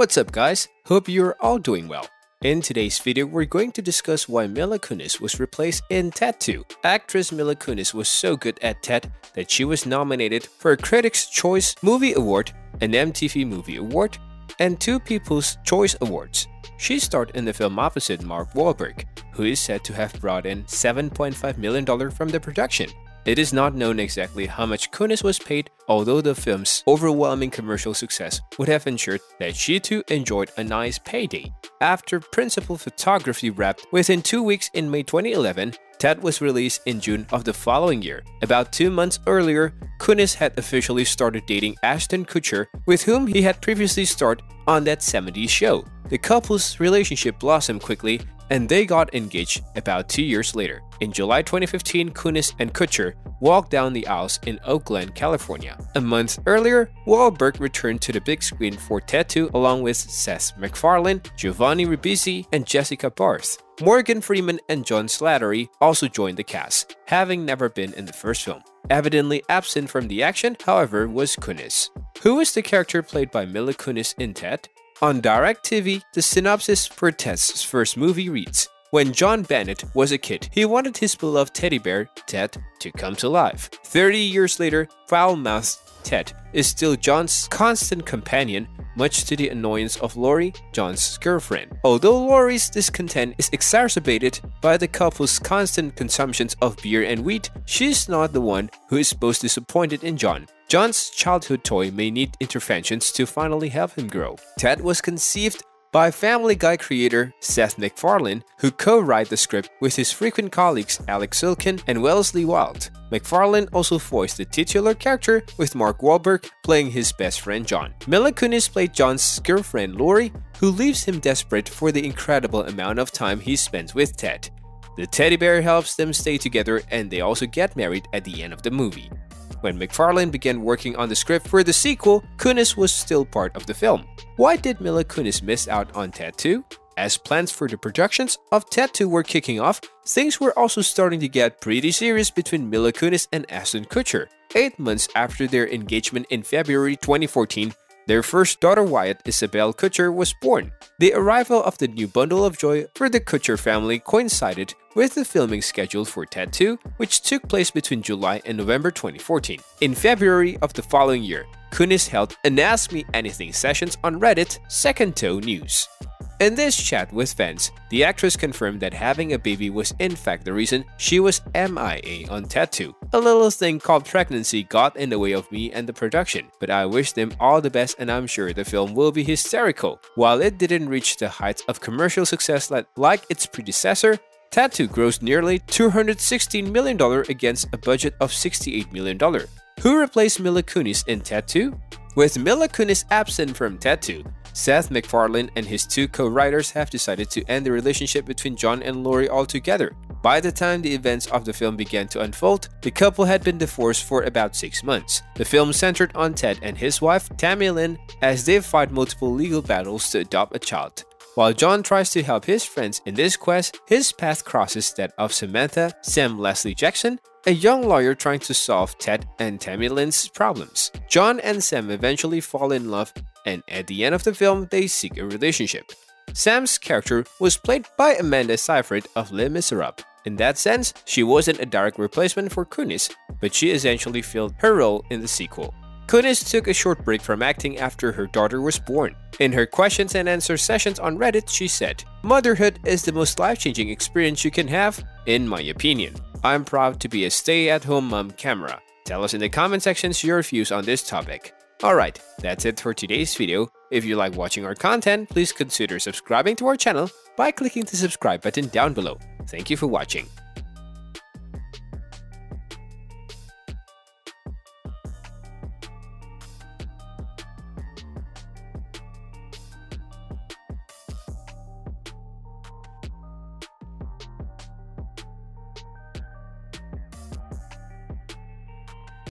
What's up guys? Hope you're all doing well. In today's video, we're going to discuss why Mila Kunis was replaced in Ted 2. Actress Mila Kunis was so good at Ted that she was nominated for a Critics' Choice Movie Award, an MTV Movie Award, and two People's Choice Awards. She starred in the film opposite Mark Wahlberg, who is said to have brought in $7.5 million from the production. It is not known exactly how much Kunis was paid, although the film's overwhelming commercial success would have ensured that she too enjoyed a nice payday. After principal photography wrapped within two weeks in May 2011, Ted was released in June of the following year. About two months earlier, Kunis had officially started dating Ashton Kutcher, with whom he had previously starred on that 70s show. The couple's relationship blossomed quickly and they got engaged about two years later. In July 2015, Kunis and Kutcher walked down the aisles in Oakland, California. A month earlier, Wahlberg returned to the big screen for 2 along with Seth MacFarlane, Giovanni Ribisi, and Jessica Barth. Morgan Freeman and John Slattery also joined the cast, having never been in the first film. Evidently absent from the action, however, was Kunis. Who is the character played by Mila Kunis in Ted? On DirecTV, the synopsis for Ted's first movie reads When John Bennett was a kid, he wanted his beloved teddy bear, Ted, to come to life. 30 years later, foul mouthed Ted is still John's constant companion, much to the annoyance of Lori, John's girlfriend. Although Lori's discontent is exacerbated by the couple's constant consumptions of beer and wheat, she's not the one who is most disappointed in John. John's childhood toy may need interventions to finally help him grow. Ted was conceived by Family Guy creator Seth MacFarlane, who co-wrote the script with his frequent colleagues Alex Sulkin and Wellesley Wild. MacFarlane also voiced the titular character, with Mark Wahlberg playing his best friend John. Mila Kunis played John's girlfriend Lori, who leaves him desperate for the incredible amount of time he spends with Ted. The teddy bear helps them stay together and they also get married at the end of the movie. When MacFarlane began working on the script for the sequel, Kunis was still part of the film. Why did Mila Kunis miss out on Ted 2? As plans for the productions of Ted 2 were kicking off, things were also starting to get pretty serious between Mila Kunis and Ashton Kutcher. Eight months after their engagement in February 2014, their first daughter Wyatt Isabelle Kutcher was born. The arrival of the new bundle of joy for the Kutcher family coincided with the filming scheduled for 2, which took place between July and November 2014. In February of the following year, Kunis held an Ask Me Anything sessions on Reddit Second Toe News. In this chat with fans, the actress confirmed that having a baby was in fact the reason she was MIA on Ted 2. A little thing called pregnancy got in the way of me and the production, but I wish them all the best and I'm sure the film will be hysterical. While it didn't reach the heights of commercial success like its predecessor, 2 grossed nearly $216 million against a budget of $68 million. Who replaced Mila Kunis in Ted 2? With Mila Kunis absent from Ted 2, Seth MacFarlane and his two co-writers have decided to end the relationship between John and Lori altogether. By the time the events of the film began to unfold, the couple had been divorced for about six months. The film centered on Ted and his wife, Tammy Lynn, as they fight multiple legal battles to adopt a child. While John tries to help his friends in this quest, his path crosses that of Samantha, Sam Leslie Jackson, a young lawyer trying to solve Ted and Tammy Lynn's problems. John and Sam eventually fall in love, and at the end of the film, they seek a relationship. Sam's character was played by Amanda Seyfried of Les Miserables. In that sense, she wasn't a direct replacement for Kunis, but she essentially filled her role in the sequel. Kunis took a short break from acting after her daughter was born. In her questions and answer sessions on Reddit, she said, Motherhood is the most life-changing experience you can have, in my opinion. I'm proud to be a stay-at-home mom camera. Tell us in the comment sections your views on this topic. Alright, that's it for today's video. If you like watching our content, please consider subscribing to our channel by clicking the subscribe button down below. Thank you for watching.